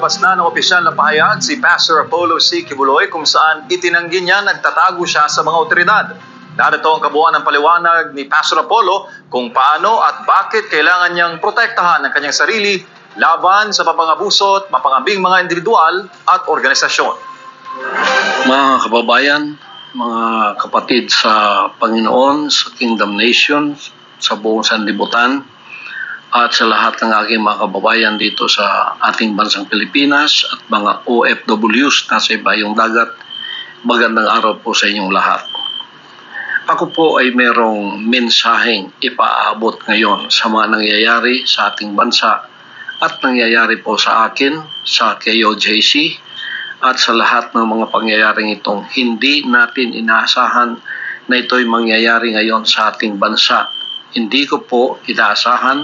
Pas na ng opisyal na pahayag si Pastor Apollo C. Kibuloy kung saan itinanggi niya nagtatago siya sa mga otoridad. Narito ang kabuuan ng paliwanag ni Pastor Apollo kung paano at bakit kailangan niyang protektahan ang kanyang sarili laban sa papangabuso at mapangabing mga individual at organisasyon. Mga kababayan, mga kapatid sa Panginoon, sa Kingdom Nation, sa buong sanlibutan, at sa lahat ng aking mga kababayan dito sa ating bansang Pilipinas at mga OFWs na sa ibayong dagat, magandang araw po sa inyong lahat. Ako po ay merong mensaheng ipaabot ngayon sa mga nangyayari sa ating bansa at nangyayari po sa akin, sa KOJC, at sa lahat ng mga pangyayaring itong hindi natin inaasahan na ito'y mangyayari ngayon sa ating bansa. Hindi ko po inaasahan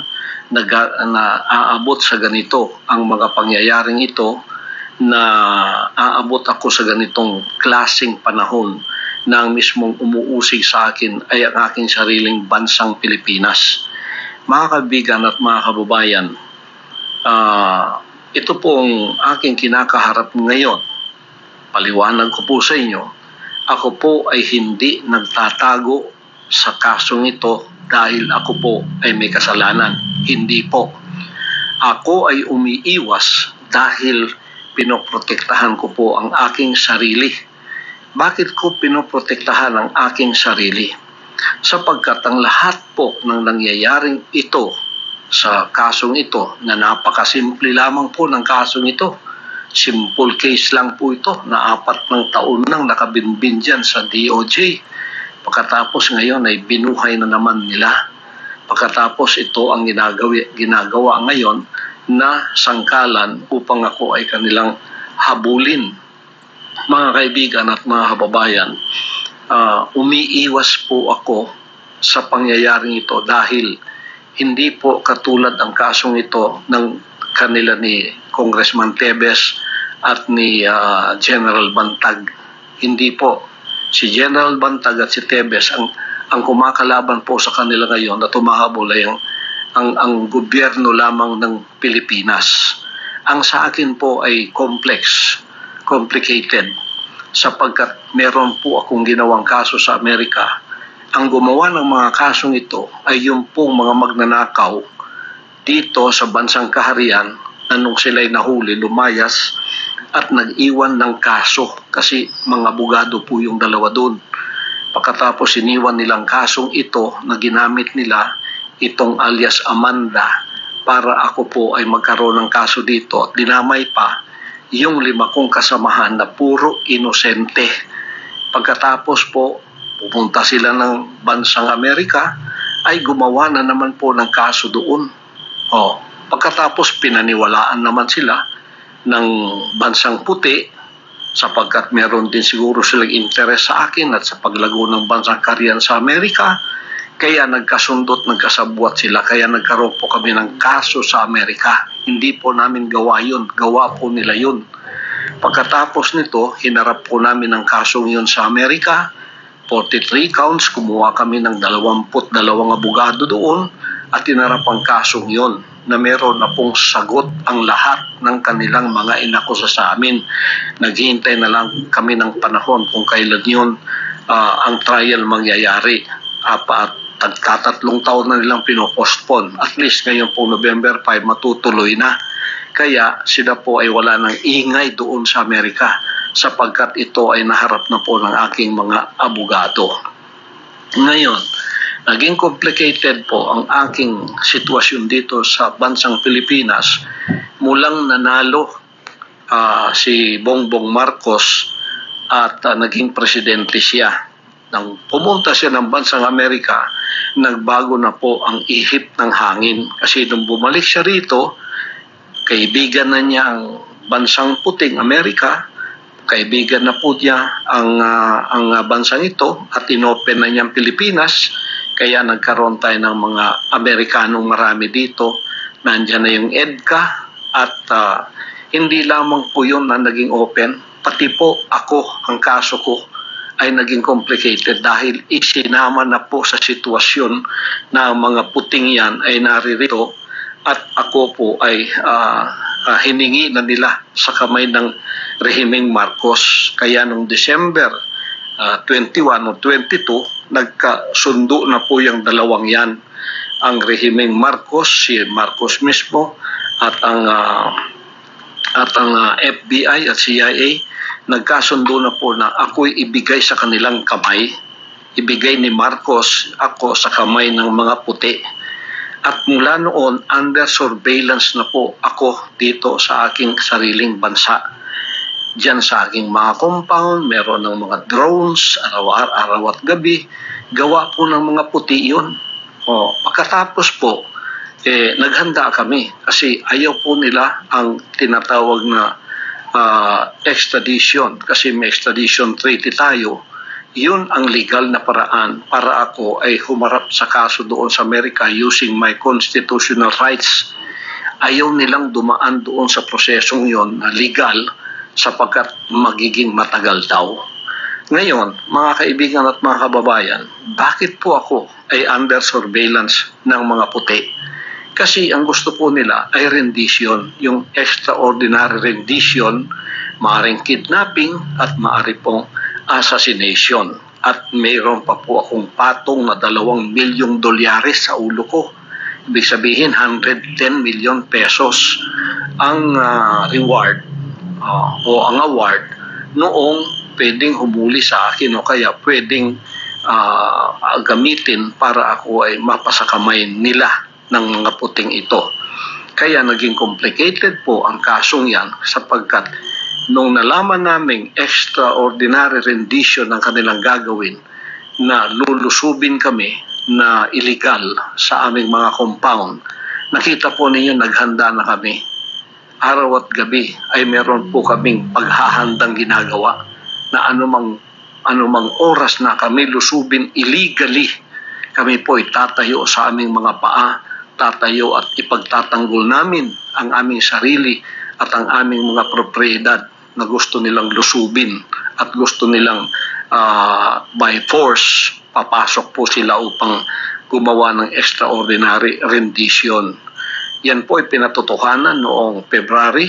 na, na aabot sa ganito ang mga pangyayaring ito na aabot ako sa ganitong klasing panahon na ang mismong umuusig sa akin ay ang aking sariling bansang Pilipinas. Mga kaibigan at mga kababayan, uh, ito pong aking kinakaharap ngayon. Paliwanag ko po sa inyo, ako po ay hindi nagtatago sa kasong ito dahil ako po ay may kasalanan. Hindi po. Ako ay umiiwas dahil pinoprotektahan ko po ang aking sarili bakit ko pinoprotektahan ang aking sarili? Sapagkat ang lahat po ng nangyayaring ito sa kasong ito na napakasimple lamang po ng kasong ito. Simple case lang po ito na apat ng taon nang nakabinbin dyan sa DOJ. Pagkatapos ngayon ay binuhay na naman nila. Pagkatapos ito ang ginagawa, ginagawa ngayon na sangkalan upang ako ay kanilang habulin mga kaibigan at mga kababayan, uh, umiiwas po ako sa pangyayaring ito dahil hindi po katulad ang kasong ito ng kanila ni Congressman Tebes at ni uh, General Bantag. Hindi po. Si General Bantag at si Tebes ang ang kumakalaban po sa kanila ngayon na tumahabol ay ang, ang, ang gobyerno lamang ng Pilipinas. Ang sa akin po ay complex complicated sapagkat meron po akong ginawang kaso sa Amerika. Ang gumawa ng mga kasong ito ay yung pong mga magnanakaw dito sa bansang kaharian na nung sila'y nahuli, lumayas at nag-iwan ng kaso kasi mga bugado po yung dalawa doon. Pagkatapos iniwan nilang kasong ito na ginamit nila itong alias Amanda para ako po ay magkaroon ng kaso dito at dinamay pa yung lima kong kasamahan na puro inosente. Pagkatapos po, pupunta sila ng bansang Amerika, ay gumawa na naman po ng kaso doon. O, pagkatapos pinaniwalaan naman sila ng bansang puti sapagkat meron din siguro silang interes sa akin at sa paglago ng bansang Korean sa Amerika kaya nagkasundot, nagkasabwat sila, kaya nagkaroon po kami ng kaso sa Amerika. Hindi po namin gawa yun, gawa po nila yun. Pagkatapos nito, hinarap po namin ang kasong yun sa Amerika. 43 counts, kumuha kami ng 22 abogado doon at hinarap ang kasong yun na meron na pong sagot ang lahat ng kanilang mga inakusa sa amin. Naghihintay na lang kami ng panahon kung kailan yun uh, ang trial mangyayari. Apat tagkatatlong taon na nilang pinopostpone. At least ngayon po November 5 matutuloy na. Kaya sila po ay wala ng ingay doon sa Amerika sapagkat ito ay naharap na po ng aking mga abogado. Ngayon, naging complicated po ang aking sitwasyon dito sa bansang Pilipinas mulang nanalo uh, si Bongbong Marcos at uh, naging presidente siya nang pumunta siya ng bansang Amerika, nagbago na po ang ihip ng hangin. Kasi nung bumalik siya rito, kaibigan na niya ang bansang puting Amerika, kaibigan na po niya ang, uh, ang bansang ito at inopen na niya ang Pilipinas. Kaya nagkaroon tayo ng mga Amerikanong marami dito. Nandiyan na yung EDCA at uh, hindi lamang po yun na naging open, pati po ako, ang kaso ko, ay naging complicated dahil isinama na po sa sitwasyon na mga puting yan ay naririto at ako po ay uh, ah, hiningi na nila sa kamay ng rehimeng Marcos. Kaya noong December ah, 21 o 22, nagkasundo na po yung dalawang yan. Ang rehimeng Marcos, si Marcos mismo, at ang ah, at ang ah, FBI at CIA nagkasundo na po na ako'y ibigay sa kanilang kamay. Ibigay ni Marcos ako sa kamay ng mga puti. At mula noon, under surveillance na po ako dito sa aking sariling bansa. Diyan sa aking mga compound, meron ng mga drones, araw-araw at gabi. Gawa po ng mga puti yun. O, pagkatapos po, eh, naghanda kami kasi ayaw po nila ang tinatawag na ah, extradition kasi may extradition treaty tayo yun ang legal na paraan para ako ay humarap sa kaso doon sa Amerika using my constitutional rights. Ayaw nilang dumaan doon sa prosesong yon na legal sapagkat magiging matagal daw. Ngayon, mga kaibigan at mga kababayan, bakit po ako ay under surveillance ng mga puti? Kasi ang gusto po nila ay rendition, yung extraordinary rendition, maaring kidnapping at maari pong assassination. At mayroon pa po akong patong na dalawang milyong dolyares sa ulo ko. Ibig sabihin, 110 million pesos ang ah, reward ah, o ang award noong pwedeng humuli sa akin o kaya pwedeng ah, gamitin para ako ay mapasakamay nila ng mga puting ito. Kaya naging complicated po ang kasong yan sapagkat nung nalaman naming extraordinary rendition ng kanilang gagawin na lulusubin kami na illegal sa aming mga compound, nakita po ninyo naghanda na kami. Araw at gabi ay meron po kaming paghahandang ginagawa na anumang anumang oras na kami lusubin illegally, kami po ay tatayo sa aming mga paa, tatayo at ipagtatanggol namin ang aming sarili at ang aming mga propriedad na gusto nilang lusubin at gusto nilang ah, by force papasok po sila upang gumawa ng extraordinary rendition. Yan po ay pinatotohanan noong February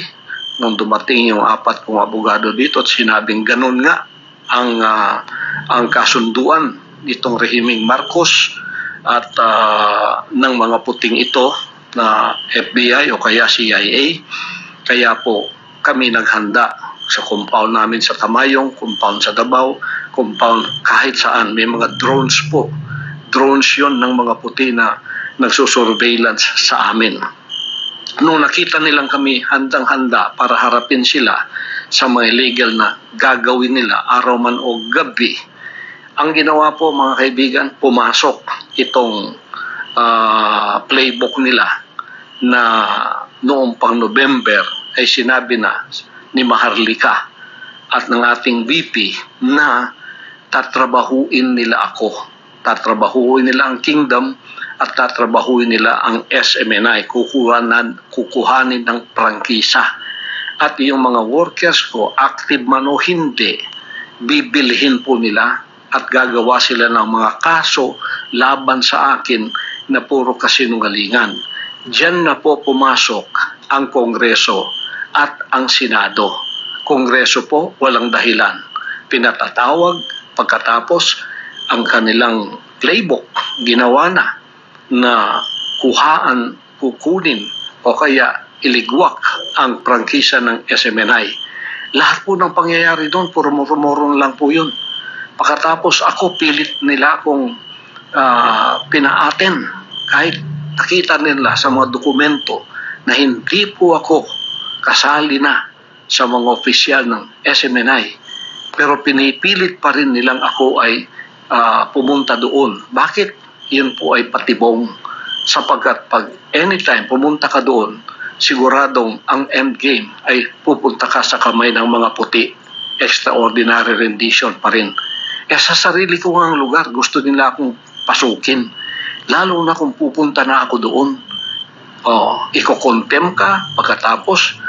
nung dumating yung apat kong abogado dito at sinabing ganun nga ang ah, ang kasunduan nitong rehimeng Marcos at ah, ng mga puting ito na FBI o kaya CIA. Kaya po kami naghanda sa compound namin sa Tamayong, compound sa Davao, compound kahit saan. May mga drones po. Drones yon ng mga puti na nagsusurveillance sa amin. Nung nakita nilang kami handang-handa para harapin sila sa mga illegal na gagawin nila araw man o gabi, ang ginawa po mga kaibigan, pumasok itong ah, playbook nila na noong pang November ay sinabi na ni Maharlika at ng ating VP na tatrabahuin nila ako. Tatrabahuin nila ang kingdom at tatrabahuin nila ang SMNI. Kukuhanan, kukuhanin ng prangkisa. At yung mga workers ko, active man o hindi, bibilhin po nila at gagawa sila ng mga kaso laban sa akin na puro kasinungalingan. Diyan na po pumasok ang Kongreso at ang Senado. Kongreso po, walang dahilan. Pinatatawag pagkatapos ang kanilang playbook ginawa na na kuhaan, kukunin o kaya iligwak ang prangkisa ng SMNI. Lahat po ng pangyayari doon, puro murmurong lang po yun. Pagkatapos ako, pilit nila akong ah, pinaaten kahit nakita nila sa mga dokumento na hindi po ako kasali na sa mga opisyal ng SMNI. Pero pinipilit pa rin nilang ako ay ah, pumunta doon. Bakit? Yun po ay patibong sapagkat pag anytime pumunta ka doon, siguradong ang end game ay pupunta ka sa kamay ng mga puti. Extraordinary rendition pa rin. Eh sa sarili ko ang lugar, gusto nila akong pasukin. Lalo na kung pupunta na ako doon. Oh, iko-contempt ka pagkatapos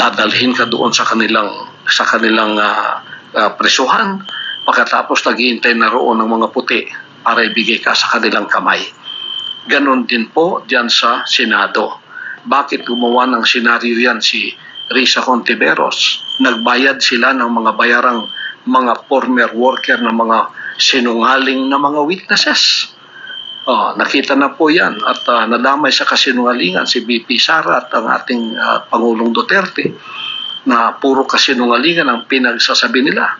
dadalhin ka doon sa kanilang sa kanilang ah, ah, presuhan pagkatapos naghihintay na roon ng mga puti para ibigay ka sa kanilang kamay. Ganon din po diyan sa Senado. bakit gumawa ng senaryo yan si Risa Contiveros? Nagbayad sila ng mga bayarang mga former worker na mga sinungaling na mga witnesses. Oh, nakita na po yan at uh, nadamay sa kasinungalingan si BP Sara at ang ating uh, Pangulong Duterte na puro kasinungalingan ang pinagsasabi nila.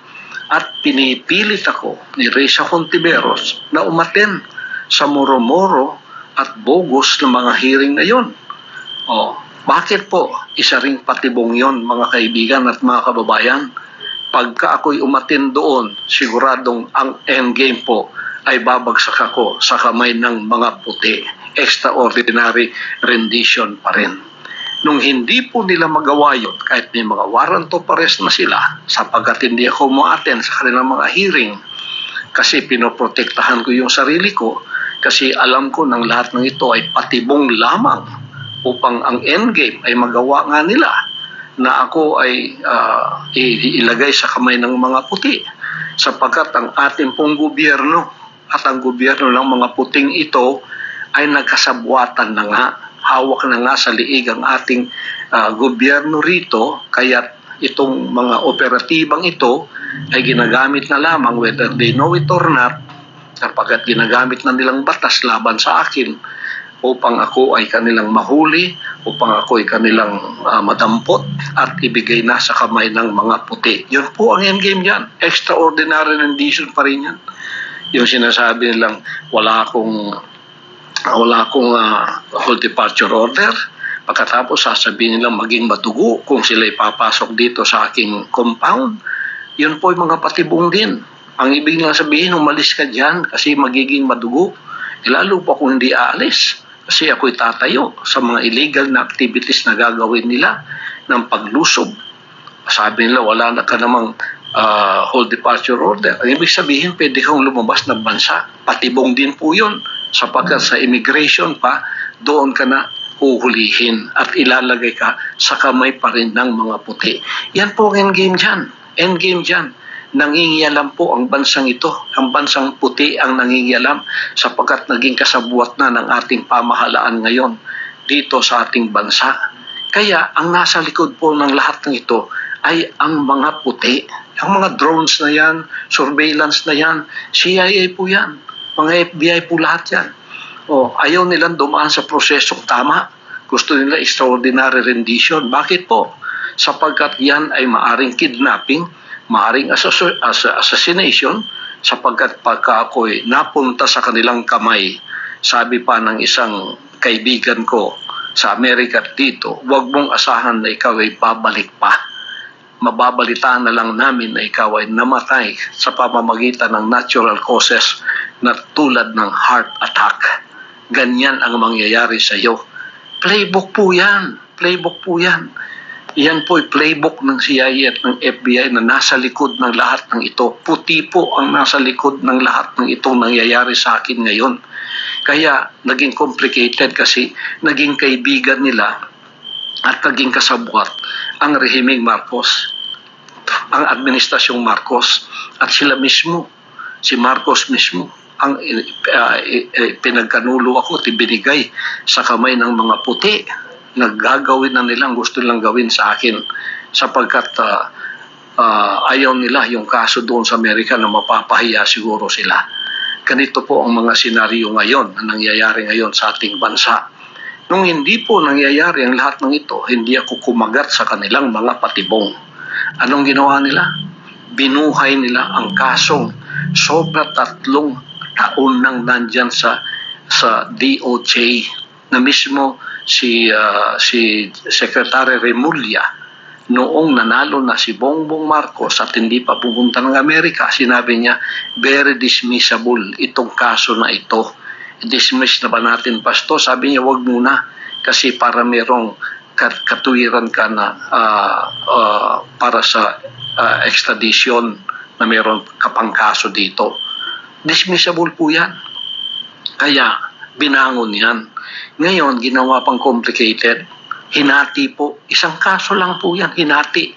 At pinipilit ako ni Reza Contiveros na umaten sa moro-moro at bogus ng mga hearing na yon. Oh, bakit po? Isa ring patibong yon mga kaibigan at mga kababayan. Pagka ako'y umatin doon, siguradong ang endgame po ay babagsak ako sa kamay ng mga puti. Extraordinary rendition pa rin. Nung hindi po nila magawa yun, kahit may mga warrant of arrest na sila, sapagkat hindi ako mo-attend sa kanilang mga hearing, kasi pinoprotektahan ko yung sarili ko, kasi alam ko ng lahat ng ito ay patibong lamang upang ang endgame ay magawa nga nila na ako ay uh, ilagay sa kamay ng mga puti. Sapagkat ang ating pong gobyerno at ang gobyerno ng mga puting ito ay nagkasabwatan na nga hawak na nga sa liig ang ating uh, gobyerno rito kaya itong mga operatibang ito ay ginagamit na lamang whether they know it or not sapagkat ginagamit na nilang batas laban sa akin upang ako ay kanilang mahuli, upang ako ay kanilang uh, madampot at ibigay na sa kamay ng mga puti. Yun po ang endgame yan. Extraordinary rendition pa rin yan. Yung sinasabi nilang wala akong wala akong uh, whole departure order. Pagkatapos sasabihin nilang maging madugo kung sila ipapasok dito sa aking compound. Yun po yung mga patibong din. Ang ibig nilang sabihin, umalis ka dyan kasi magiging madugo. E lalo pa kung hindi aalis kasi ako'y tatayo sa mga illegal na activities na gagawin nila ng paglusob. Sabi nila, wala na ka namang uh, whole departure order. Ang ibig sabihin, pwede kang lumabas ng bansa. Patibong din po yun. Sapagkat sa immigration pa, doon ka na huhulihin at ilalagay ka sa kamay pa rin ng mga puti. Yan po ang endgame dyan. Endgame dyan nangingialam po ang bansang ito. Ang bansang puti ang nangingialam sapagkat naging kasabuat na ng ating pamahalaan ngayon dito sa ating bansa. Kaya ang nasa likod po ng lahat ng ito ay ang mga puti. Ang mga drones na yan, surveillance na yan, CIA po yan, mga FBI po lahat yan. O, ayaw nilang dumaan sa prosesong tama. Gusto nila extraordinary rendition. Bakit po? Sapagkat yan ay maaring kidnapping, maaring assassination sapagkat pagka ako'y napunta sa kanilang kamay, sabi pa ng isang kaibigan ko sa Amerika dito, huwag mong asahan na ikaw ay babalik pa. Mababalitaan na lang namin na ikaw ay namatay sa pamamagitan ng natural causes na tulad ng heart attack. Ganyan ang mangyayari sa iyo. Playbook po yan. Playbook po yan yan po ay playbook ng CIA at ng FBI na nasa likod ng lahat ng ito. Puti po ang nasa likod ng lahat ng itong nangyayari sa akin ngayon. Kaya naging complicated kasi naging kaibigan nila at naging kasabwat ang rehimeng Marcos, ang administrasyong Marcos at sila mismo, si Marcos mismo ang uh, pinagkanulo ako at ibinigay sa kamay ng mga puti naggagawin na nilang gusto nilang gawin sa akin sapagkat uh, uh, ayaw nila yung kaso doon sa Amerika na mapapahiya siguro sila. Ganito po ang mga senaryo ngayon na nangyayari ngayon sa ating bansa. Nung hindi po nangyayari ang lahat ng ito, hindi ako kumagat sa kanilang mga patibong. Anong ginawa nila? Binuhay nila ang kasong sobra tatlong taon nang nandyan sa sa DOJ na mismo si uh, si Secretary Remulla noong nanalo na si Bongbong Marcos at hindi pa pupunta ng Amerika, sinabi niya, very dismissible itong kaso na ito. Dismiss na ba natin, Pasto? Sabi niya, wag muna kasi para merong katuwiran ka na uh, uh, para sa uh, extradition na meron kapang kaso dito. Dismissible po yan. Kaya binangon yan. Ngayon, ginawa pang complicated. Hinati po. Isang kaso lang po yan, hinati.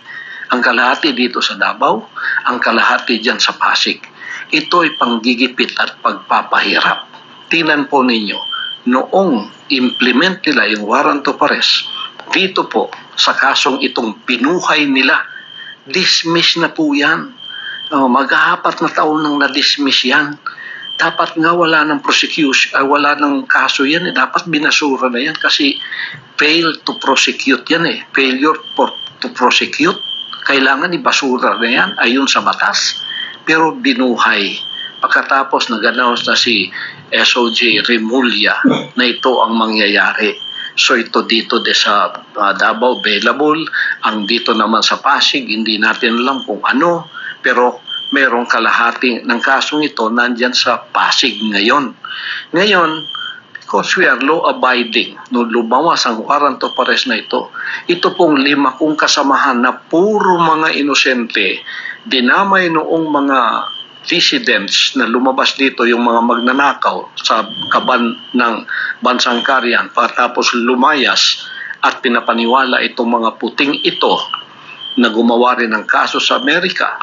Ang kalahati dito sa Davao, ang kalahati dyan sa Pasig. Ito ay panggigipit at pagpapahirap. Tingnan po ninyo, noong i-implement nila yung warrant of arrest, dito po, sa kasong itong pinuhay nila, dismiss na po yan. Oh, mag-aapat na taon nang na-dismiss yan. Dapat nga wala ng prosecution, ay wala ng kaso yan eh. Dapat binasura na yan kasi fail to prosecute yan eh. Failure for, to prosecute. Kailangan ibasura na yan ayon sa batas. Pero binuhay. Pagkatapos nag-announce na si SOJ Remulla na ito ang mangyayari. So ito dito de sa uh, Davao available, ang dito naman sa Pasig hindi natin alam kung ano, pero merong kalahati ng kasong ito nandyan sa Pasig ngayon. Ngayon, because we are law abiding, nung lumawas ang warrant of arrest na ito, ito pong lima kong kasamahan na puro mga inosente, dinamay noong mga dissidents na lumabas dito yung mga magnanakaw sa kaban ng bansang Karyan pagkatapos lumayas at pinapaniwala itong mga puting ito na gumawa rin ng kaso sa Amerika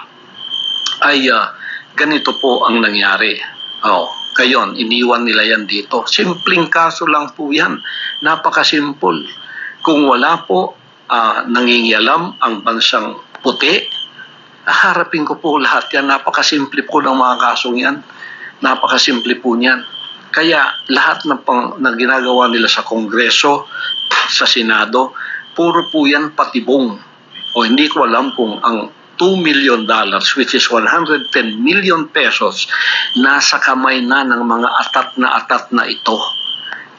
ay uh, ganito po ang nangyari. Oh, kayon, iniwan nila yan dito. Simpleng kaso lang po yan. Napakasimple. Kung wala po uh, nangingialam ang bansang puti, harapin ko po lahat yan. Napakasimple po ng mga kasong yan. Napakasimple po niyan. Kaya lahat ng pang, na ginagawa nila sa Kongreso, sa Senado, puro po yan patibong. O hindi ko alam kung ang 2 million dollars which is 110 million pesos nasa kamay na ng mga atat na atat na ito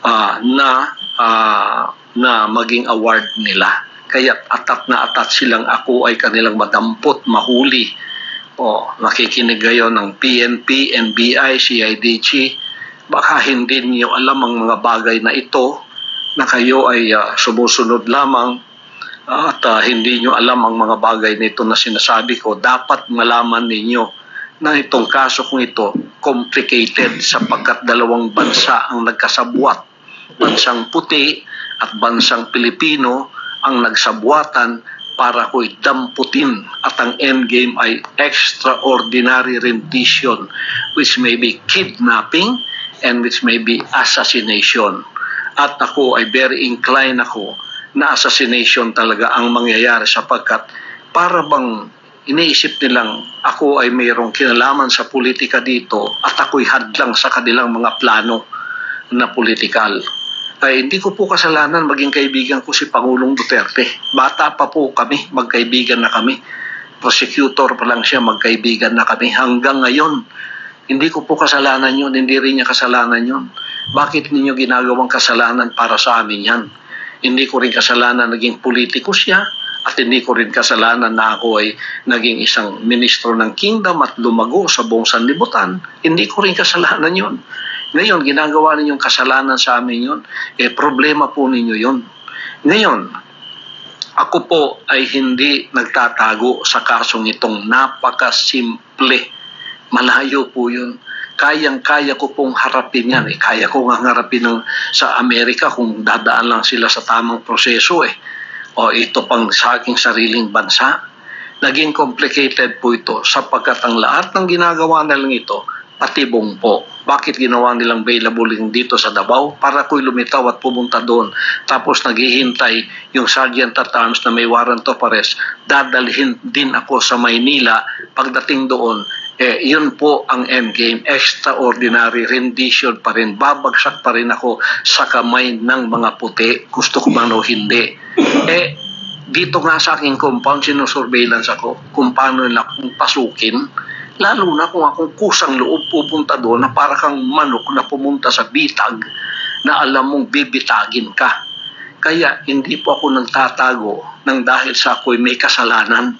uh, na uh, na maging award nila. Kaya atat na atat silang ako ay kanilang madampot, mahuli. O, nakikinig kayo ng PNP, NBI, CIDG. Baka hindi niyo alam ang mga bagay na ito na kayo ay uh, sumusunod lamang at uh, hindi nyo alam ang mga bagay nito na sinasabi ko, dapat malaman ninyo na itong kaso kong ito complicated sapagkat dalawang bansa ang nagkasabwat. Bansang puti at bansang Pilipino ang nagsabuatan para ko'y damputin at ang endgame ay extraordinary rendition which may be kidnapping and which may be assassination. At ako ay very inclined ako na assassination talaga ang mangyayari sapagkat para bang iniisip nilang ako ay mayroong kinalaman sa politika dito at ako'y hadlang sa kanilang mga plano na politikal. Ay hindi ko po kasalanan maging kaibigan ko si Pangulong Duterte. Bata pa po kami, magkaibigan na kami. Prosecutor pa lang siya, magkaibigan na kami. Hanggang ngayon, hindi ko po kasalanan yun, hindi rin niya kasalanan yun. Bakit ninyo ginagawang kasalanan para sa amin yan? Hindi ko rin kasalanan naging politiko siya at hindi ko rin kasalanan na ako ay naging isang ministro ng kingdom at lumago sa buong sanlibutan. Hindi ko rin kasalanan yon. Ngayon, ginagawa ninyong kasalanan sa amin yon. Eh, problema po ninyo yon. Ngayon, ako po ay hindi nagtatago sa kasong itong napakasimple. Malayo po yun kayang-kaya ko pong harapin yan. Eh, kaya ko nga harapin ng, sa Amerika kung dadaan lang sila sa tamang proseso eh. O ito pang sa aking sariling bansa. Naging complicated po ito sapagkat ang lahat ng ginagawa na ito patibong po. Bakit ginawa nilang available dito sa Davao? Para ko'y lumitaw at pumunta doon. Tapos naghihintay yung sergeant at arms na may warrant of arrest. Dadalhin din ako sa Maynila. Pagdating doon, eh, yun po ang endgame. Extraordinary rendition pa rin. Babagsak pa rin ako sa kamay ng mga puti. Gusto ko man o hindi. Eh, dito nga sa aking compound, sinusurveillance ako kung paano nila kung pasukin. Lalo na kung akong kusang loob pupunta doon na para kang manok na pumunta sa bitag na alam mong bibitagin ka. Kaya hindi po ako nagtatago nang dahil sa ako'y may kasalanan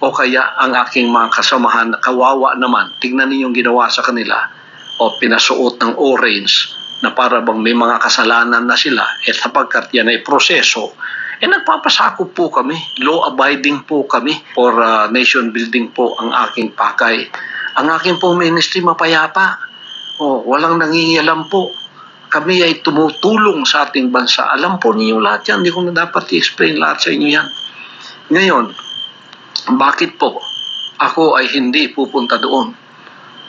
o kaya ang aking mga kasamahan kawawa naman, tingnan ninyong ginawa sa kanila o pinasuot ng orange na para bang may mga kasalanan na sila at eh, sapagkat yan ay proseso, eh nagpapasakop po kami, law-abiding po kami for uh, nation building po ang aking pakay. Ang aking po ministry mapayapa, o walang nangingialam po. Kami ay tumutulong sa ating bansa. Alam po ninyo lahat yan, hindi ko na dapat i-explain lahat sa inyo yan. Ngayon, bakit po ako ay hindi pupunta doon?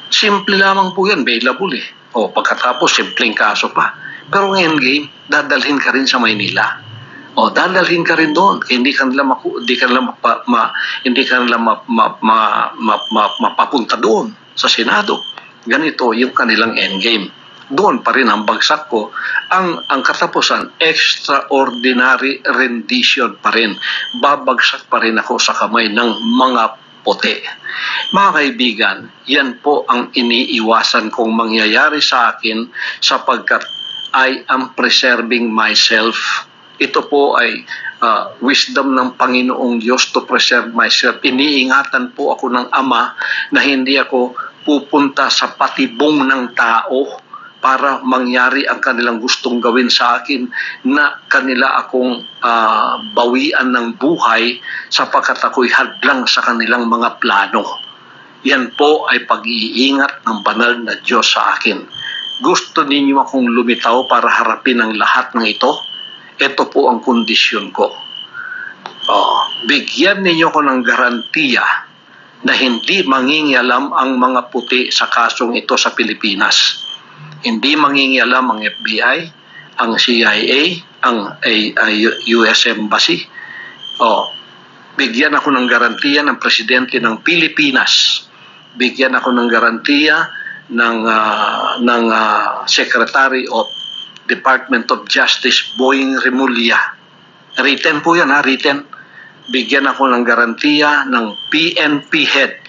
Simple lamang po yan, available eh. O pagkatapos, simpleng kaso pa. Pero ang endgame, dadalhin ka rin sa Maynila. O dadalhin ka rin doon. Hindi ka nila maku, hindi ka nila mapa, ma, hindi ka nila ma, ma, ma, ma, ma, mapapunta doon sa Senado. Ganito yung kanilang endgame. Doon pa rin ang bagsak ko. Ang, ang katapusan, extraordinary rendition pa rin. Babagsak pa rin ako sa kamay ng mga puti. Mga kaibigan, yan po ang iniiwasan kong mangyayari sa akin sapagkat I am preserving myself. Ito po ay uh, wisdom ng Panginoong Diyos to preserve myself. Iniingatan po ako ng Ama na hindi ako pupunta sa patibong ng tao para mangyari ang kanilang gustong gawin sa akin na kanila akong uh, bawian ng buhay sapagkat ako'y hadlang sa kanilang mga plano. Yan po ay pag-iingat ng banal na Diyos sa akin. Gusto ninyo akong lumitaw para harapin ang lahat ng ito? Ito po ang kondisyon ko. Oh, bigyan ninyo ko ng garantiya na hindi mangingialam ang mga puti sa kasong ito sa Pilipinas. Hindi mangingialam ang FBI, ang CIA, ang ay, US Embassy. Oh, bigyan ako ng garantiya ng presidente ng Pilipinas. Bigyan ako ng garantiya ng uh, ng uh, Secretary of Department of Justice Boying Remulla. Written po yan ha, written. Bigyan ako ng garantiya ng PNP head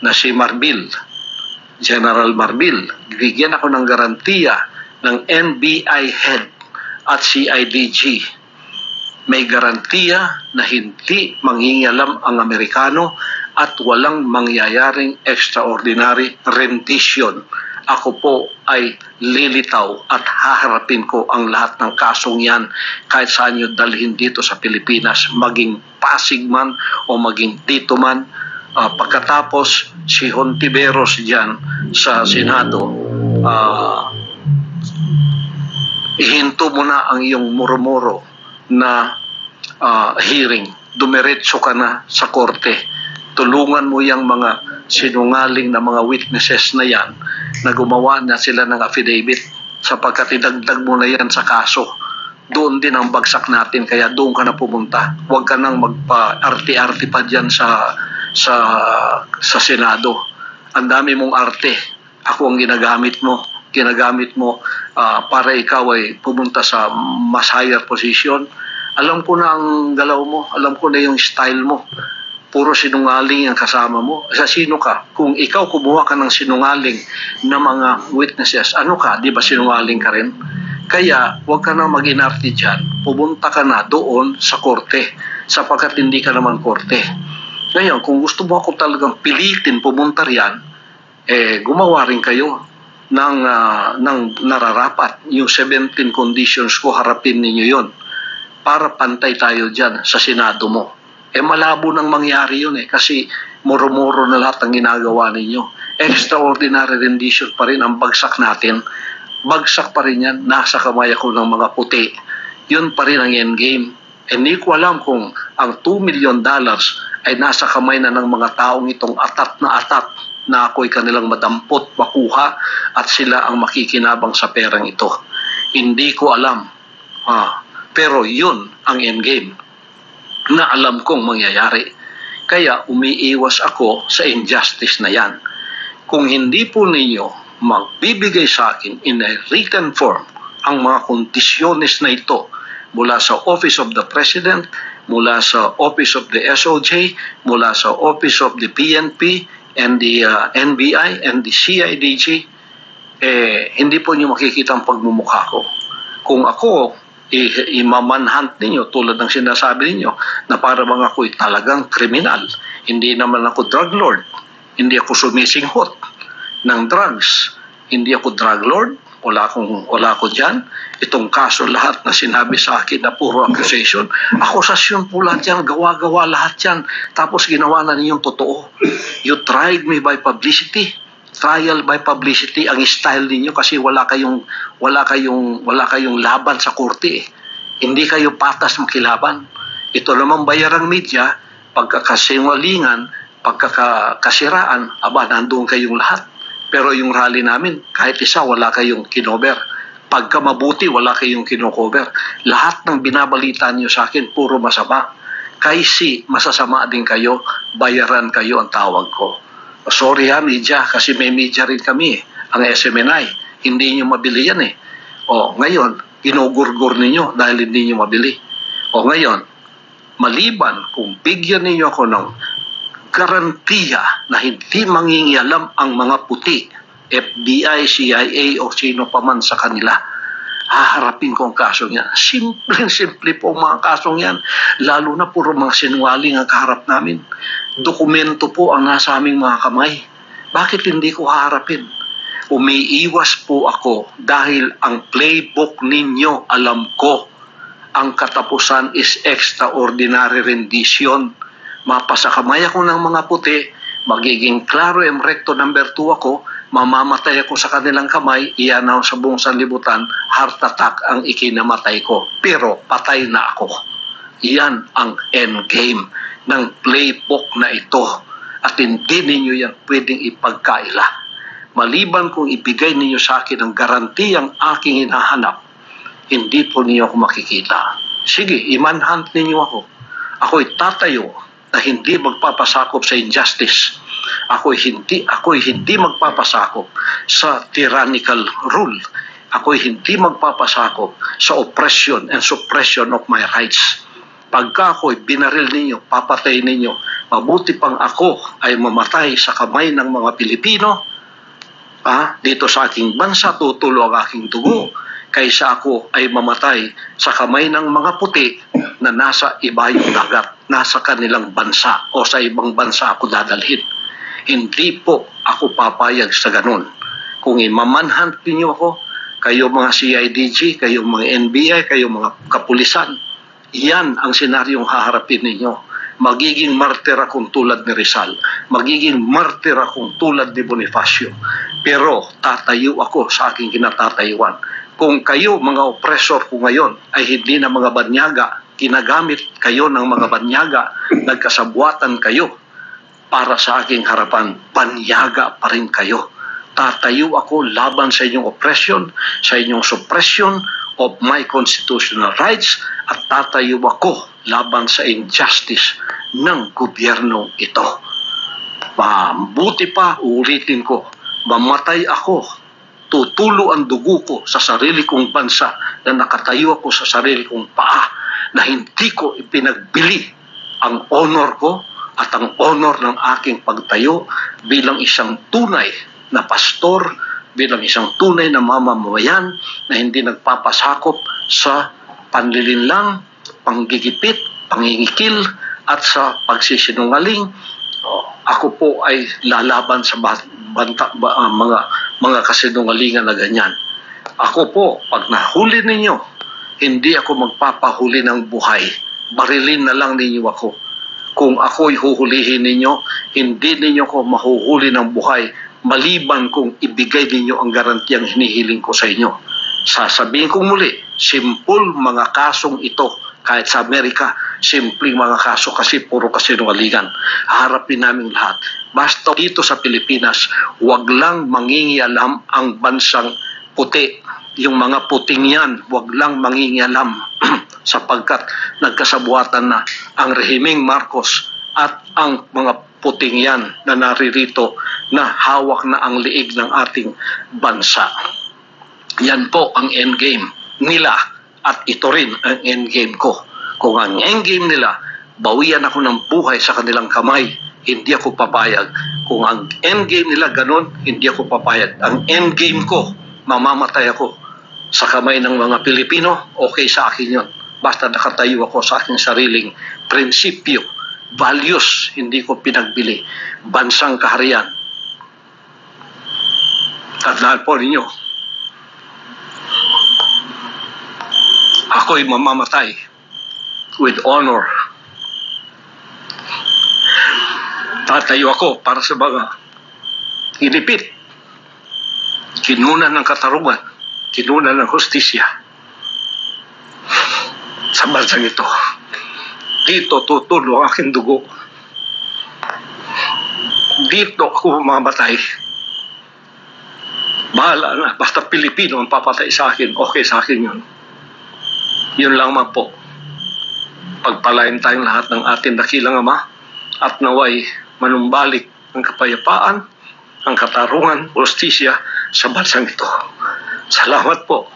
na si Marbil, General Marbil. Bigyan ako ng garantiya ng NBI head at CIDG. May garantiya na hindi mangingialam ang Amerikano at walang mangyayaring extraordinary rendition. Ako po ay lilitaw at haharapin ko ang lahat ng kasong yan kahit saan nyo dalhin dito sa Pilipinas, maging Pasig man o maging dito man. Uh, pagkatapos si Hontiveros dyan sa Senado, uh, ihinto mo na ang iyong murmuro na uh, hearing. Dumiretso ka na sa korte tulungan mo yung mga sinungaling na mga witnesses na yan na gumawa na sila ng affidavit sapagkat idagdag mo na yan sa kaso. Doon din ang bagsak natin kaya doon ka na pumunta. Huwag ka nang magpa-arte-arte pa dyan sa, sa, sa Senado. Ang dami mong arte. Ako ang ginagamit mo. Ginagamit mo uh, para ikaw ay pumunta sa mas higher position. Alam ko na ang galaw mo. Alam ko na yung style mo puro sinungaling ang kasama mo. Sa sino ka? Kung ikaw kumuha ka ng sinungaling na mga witnesses, ano ka? Di ba sinungaling ka rin? Kaya huwag ka na mag-inarte dyan. Pumunta ka na doon sa korte sapagkat hindi ka naman korte. Ngayon, kung gusto mo ako talagang pilitin pumunta riyan, eh, gumawa rin kayo ng, uh, ng nararapat. Yung 17 conditions ko, harapin ninyo yon para pantay tayo dyan sa Senado mo eh malabo nang mangyari yun eh kasi muro-muro na lahat ang ginagawa ninyo. Extraordinary rendition pa rin ang bagsak natin. Bagsak pa rin yan. Nasa kamay ako ng mga puti. Yun pa rin ang endgame. Hindi ko alam kung ang 2 million dollars ay nasa kamay na ng mga taong itong atat na atat na ako'y kanilang madampot, makuha at sila ang makikinabang sa perang ito. Hindi ko alam. Ah, pero yun ang endgame na alam kong mangyayari. Kaya umiiwas ako sa injustice na yan. Kung hindi po ninyo magbibigay sa akin in a written form ang mga kondisyones na ito mula sa Office of the President, mula sa Office of the SOJ, mula sa Office of the PNP and the uh, NBI and the CIDG, eh, hindi po niyo makikita ang pagmumukha ko. Kung ako imamanhunt ninyo tulad ng sinasabi ninyo na para bang ako'y talagang kriminal. Hindi naman ako drug lord. Hindi ako sumisinghot ng drugs. Hindi ako drug lord. Wala akong wala ako diyan. Itong kaso lahat na sinabi sa akin na puro accusation. Akusasyon po lahat yan. Gawa-gawa lahat yan. Tapos ginawa na ninyong totoo. You tried me by publicity trial by publicity ang style ninyo kasi wala kayong wala kayong wala kayong laban sa korte. Eh. Hindi kayo patas makilaban. Ito naman bayarang media, pagkakasingalingan, pagkakasiraan, aba nandoon kayong lahat. Pero yung rally namin, kahit isa wala kayong kinover. Pagka mabuti, wala kayong kinocover. Lahat ng binabalita niyo sa akin, puro masama. Kaisi, masasama din kayo, bayaran kayo ang tawag ko. Sorry ha, media, kasi may media rin kami eh. Ang SMNI, hindi niyo mabili yan eh. O, ngayon, ginugurgur ninyo dahil hindi niyo mabili. O ngayon, maliban kung bigyan ninyo ako ng garantiya na hindi mangingialam ang mga puti, FBI, CIA o sino pa man sa kanila, haharapin ko ang kasong yan. Simple-simple po ang mga kasong yan. Lalo na puro mga sinungaling ang kaharap namin. Dokumento po ang nasa aming mga kamay. Bakit hindi ko haharapin? Umiiwas po ako dahil ang playbook ninyo alam ko. Ang katapusan is extraordinary rendition. Mapasa kamay ako ng mga puti, magiging klaro em recto number 2 ako, mamamatay ako sa kanilang kamay, ako sa buong sanlibutan, heart attack ang ikinamatay ko. Pero patay na ako. Iyan ang end game ng playbook na ito. At hindi ninyo yan pwedeng ipagkaila. Maliban kung ibigay ninyo sa akin ang garantiyang aking hinahanap, hindi po ninyo ako makikita. Sige, imanhunt ninyo ako. Ako'y tatayo na hindi magpapasakop sa injustice. Ako'y hindi, ako'y hindi magpapasakop sa tyrannical rule. Ako'y hindi magpapasakop sa oppression and suppression of my rights. Pagka ako'y binaril ninyo, papatay ninyo, mabuti pang ako ay mamatay sa kamay ng mga Pilipino, ah, dito sa aking bansa, tutulo ang aking dugo, kaysa ako ay mamatay sa kamay ng mga puti na nasa ibayong dagat, nasa kanilang bansa o sa ibang bansa ako dadalhin. Hindi po ako papayag sa ganun. Kung imamanhunt ninyo ako, kayo mga CIDG, kayo mga NBI, kayo mga kapulisan, yan ang senaryong haharapin ninyo. Magiging martir akong tulad ni Rizal. Magiging martir akong tulad ni Bonifacio. Pero tatayo ako sa aking kinatatayuan. Kung kayo, mga oppressor ko ngayon, ay hindi na mga banyaga, ginagamit kayo ng mga banyaga, nagkasabuatan kayo para sa aking harapan, banyaga pa rin kayo. Tatayo ako laban sa inyong oppression, sa inyong suppression of my constitutional rights at tatayo ako laban sa injustice ng gobyernong ito. Mabuti pa, ulitin ko, mamatay ako, tutulo ang dugo ko sa sarili kong bansa na nakatayo ako sa sarili kong paa na hindi ko ipinagbili ang honor ko at ang honor ng aking pagtayo bilang isang tunay na pastor, bilang isang tunay na mamamayan na hindi nagpapasakop sa panlilinlang, panggigipit, pangingikil at sa pagsisinungaling. Ako po ay lalaban sa ba- banta, ba- ah, mga mga kasinungalingan na ganyan. Ako po, pag nahuli ninyo, hindi ako magpapahuli ng buhay. Barilin na lang ninyo ako. Kung ako'y huhulihin ninyo, hindi ninyo ko mahuhuli ng buhay maliban kung ibigay ninyo ang garantiyang hinihiling ko sa inyo. Sasabihin kong muli, simple mga kasong ito kahit sa Amerika, simpleng mga kaso kasi puro kasinungalingan. Harapin namin lahat. Basta dito sa Pilipinas, wag lang mangingialam ang bansang puti. Yung mga puting yan, wag lang mangingialam sapagkat nagkasabuatan na ang rehimeng Marcos at ang mga puting yan na naririto na hawak na ang liig ng ating bansa. Yan po ang endgame nila at ito rin ang endgame ko. Kung ang endgame nila, bawian ako ng buhay sa kanilang kamay, hindi ako papayag. Kung ang endgame nila ganun, hindi ako papayag. Ang endgame ko, mamamatay ako sa kamay ng mga Pilipino, okay sa akin yun. Basta nakatayo ako sa aking sariling prinsipyo, values, hindi ko pinagbili. Bansang kaharian. Tandaan po ninyo, ako'y mamamatay with honor. Tatayo ako para sa mga inipit, kinunan ng katarungan, kinunan ng hustisya sa bansang ito. Dito tutulo ang aking dugo. Dito ako mamamatay. Bahala na. Basta Pilipino ang papatay sa akin. Okay sa akin yun. Yun lamang po. Pagpalain tayong lahat ng ating dakilang ama at naway manumbalik ang kapayapaan, ang katarungan, ustisya sa bansang ito. Salamat po.